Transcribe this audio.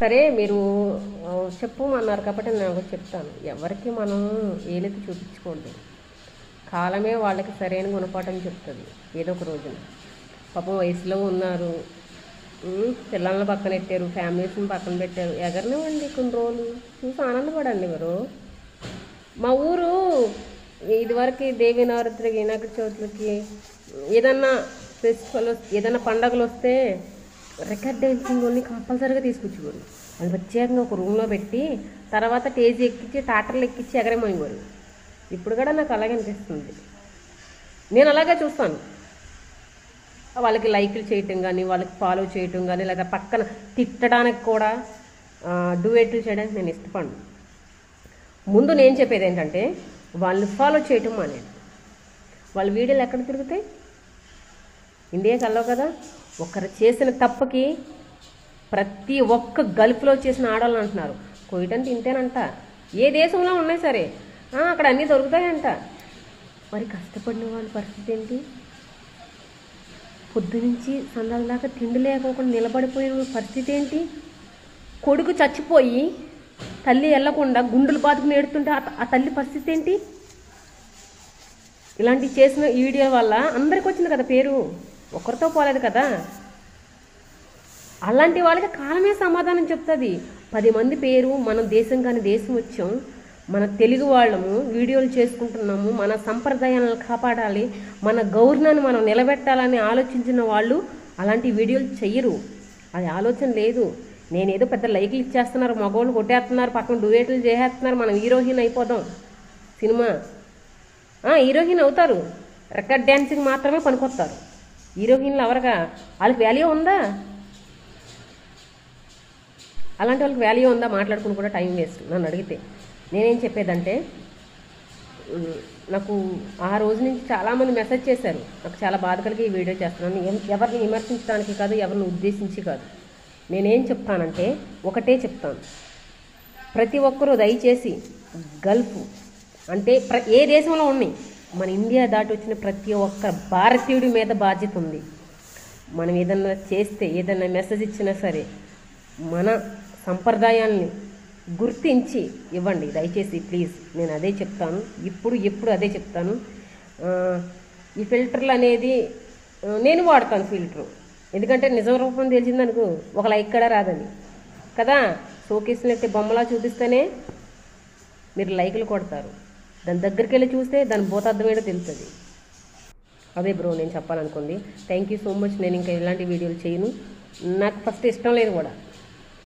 సరే మీరు ఆ, చెప్పు అన్నారు కాబట్టి నేను ఒకటి చెప్తాను. ఎవరికి మనం ఏలెత్తి చూపించకూడదు. కాలమే వాళ్ళకి సరైన గుణపాఠం చెప్తుంది ఏదో ఒక రోజున. పాపం వయసులో ఉన్నారు. పిల్లల్ని పక్కన పెట్టారు ఫ్యామిలీస్ని పక్కన పెట్టారు. ఎగరనివ్వండి కొన్ని రోజులు. చూసి ఆనందపడండి మీరు మా ఊరు ఇదివరకు దేవి నవరాత్రికి వినాయక చవితికి ఏదన్నా ఫెస్టివల్ ఏదైనా ఏదన్నా పండగలు వస్తే రికార్డ్ డ్యాన్సింగ్ వాళ్ళని కంపల్సరీగా తీసుకొచ్చేవారు. అది ప్రత్యేకంగా ఒక రూమ్లో పెట్టి తర్వాత టేజీ ఎక్కించి టాటర్లు ఎక్కించి ఎగరేమనేవారు ఇప్పుడు కూడా నాకు అలాగే అనిపిస్తుంది. నేను అలాగే చూస్తాను. వాళ్ళకి లైక్లు చేయటం కానీ వాళ్ళకి ఫాలో చేయటం కానీ లేదా పక్కన తిట్టడానికి కూడా డూయేట్లు చేయడానికి నేను ఇష్టపడను. ముందు నేను చెప్పేది ఏంటంటే వాళ్ళని ఫాలో చేయటం అనేది వాళ్ళ వీడియోలు ఎక్కడ తిరుగుతాయి? ఇండియాకి వెళ్ళవు కదా? ఒకరు చేసిన తప్పకి ప్రతి ఒక్క గల్ఫ్లో చేసిన ఆడవాళ్ళు అంటున్నారు. కొయ్యటం తింటేనంట. ఏ దేశంలో ఉన్నాయి సరే. అక్కడ అన్నీ దొరుకుతాయంట. మరి కష్టపడిన వాళ్ళ పరిస్థితి ఏంటి? పొద్దు నుంచి సందాల దాకా తిండి లేకోకుండా నిలబడిపోయిన వాళ్ళ పరిస్థితి ఏంటి? కొడుకు చచ్చిపోయి తల్లి వెళ్ళకుండా గుండెలు బాదుకుని ఏడుతుంటే ఆ ఆ తల్లి పరిస్థితి ఏంటి? ఇలాంటివి చేసిన ఈ వీడియో వల్ల అందరికి వచ్చింది కదా పేరు. ఒకరితో పోలేదు కదా? అలాంటి వాళ్ళకి కాలమే సమాధానం చెప్తుంది. పది మంది పేరు మనం దేశం కానీ దేశం వచ్చాం. మన తెలుగు వాళ్ళము వీడియోలు చేసుకుంటున్నాము మన సంప్రదాయాలను కాపాడాలి మన గౌరవాన్ని మనం నిలబెట్టాలని ఆలోచించిన వాళ్ళు అలాంటి వీడియోలు చెయ్యరు. అది ఆలోచన లేదు. నేనేదో పెద్ద లైక్లు ఇచ్చేస్తున్నారు మగవాళ్ళు కొట్టేస్తున్నారు పక్కన డువేట్లు చేసేస్తున్నారు మనం హీరోయిన్ అయిపోదాం. సినిమా. హీరోయిన్ అవుతారు. రికార్డ్ డ్యాన్సింగ్ మాత్రమే పనికొస్తారు. హీరోయిన్లు ఎవరుగా వాళ్ళకి వాల్యూ ఉందా? అలాంటి వాళ్ళకి వాల్యూ ఉందా? మాట్లాడుకుని కూడా టైం వేస్ట్ నన్ను అడిగితే. నేనేం చెప్పేదంటే నాకు ఆ రోజు నుంచి చాలామంది మెసేజ్ చేశారు. నాకు చాలా బాధ కలిగి ఈ వీడియో చేస్తున్నాను. ఎం- ఎవరిని విమర్శించడానికి కాదు ఎవరిని ఉద్దేశించి కాదు. నేనేం చెప్తానంటే ఒకటే చెప్తాను. ప్రతి ఒక్కరూ దయచేసి గల్ఫ్ అంటే ప్ర ఏ దేశంలో ఉన్నాయి? మన ఇండియా దాటి వచ్చిన ప్రతి ఒక్క భారతీయుడి మీద బాధ్యత ఉంది. మనం ఏదన్నా చేస్తే ఏదన్నా మెసేజ్ ఇచ్చినా సరే మన సంప్రదాయాల్ని గుర్తించి ఇవ్వండి. దయచేసి ప్లీజ్ నేను అదే చెప్తాను. ఇప్పుడు ఎప్పుడు అదే చెప్తాను. ఈ ఫిల్టర్లు అనేది నేను వాడతాను ఫిల్టరు ఎందుకంటే నిజం రూపం తెలిసిందనుకో ఒక లైక్ కూడా రాదని కదా? షోకేసినట్టు బొమ్మలా చూపిస్తేనే మీరు లైకులు కొడతారు. దాని దగ్గరికి వెళ్ళి చూస్తే దాని భూతార్థం ఏంటో తెలుస్తుంది. అదే బ్రో నేను చెప్పాలనుకుంది. థ్యాంక్ యూ సో మచ్ నేను ఇంకా ఇలాంటి వీడియోలు చేయను. నాకు ఫస్ట్ ఇష్టం లేదు కూడా.